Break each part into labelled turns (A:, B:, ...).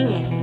A: you.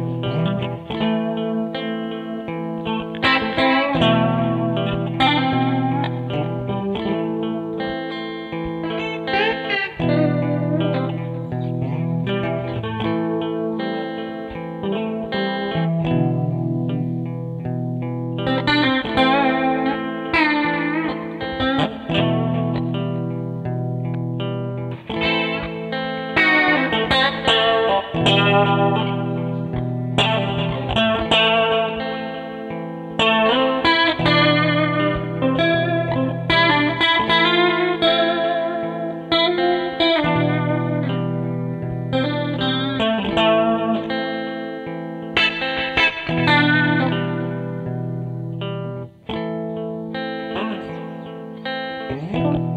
B: Música uhum.